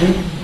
Mm-hmm.